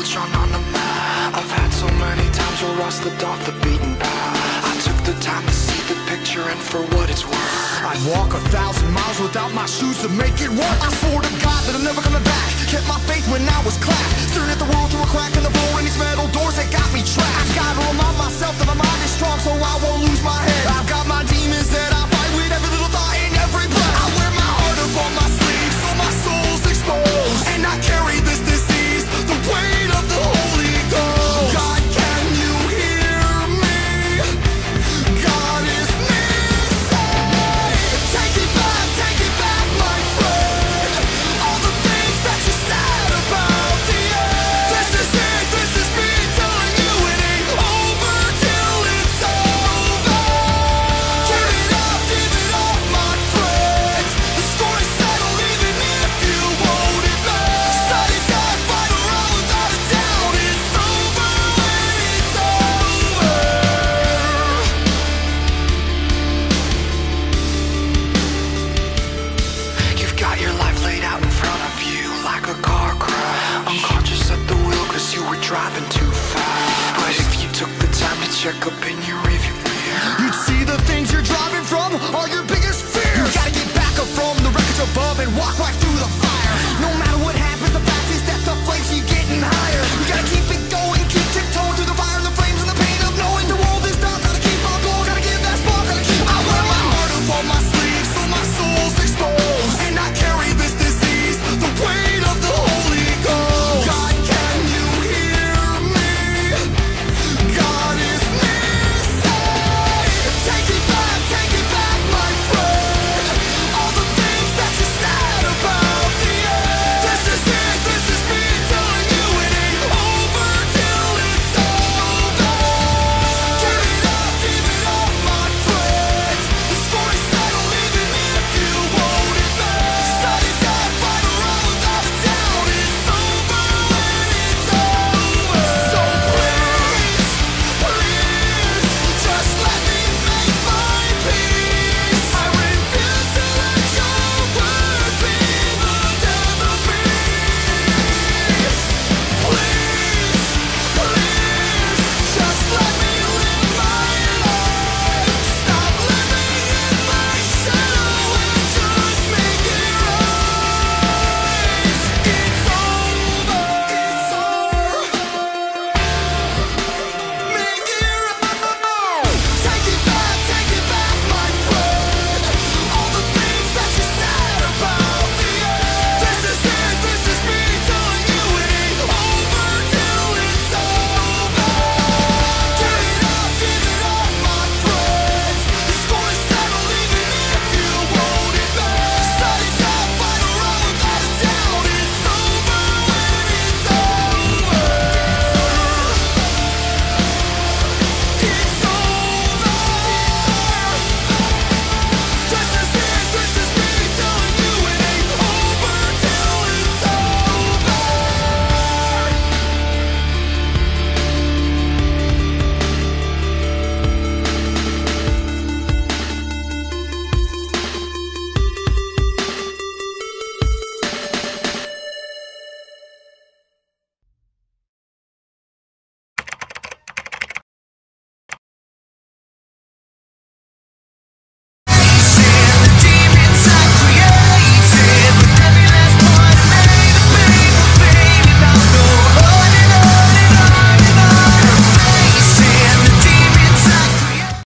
on the map. I've had so many times where I slipped off the beaten path. I took the time to see the picture and for what it's worth. I'd walk a thousand miles without my shoes to make it work. I swore to God that I'm never coming back. Kept my faith when I was clapped. Staring at the world through a crack check up in your rearview mirror. You'd see the things you're driving from are your biggest fears. You gotta get back up from the wreckage above and walk right through the fire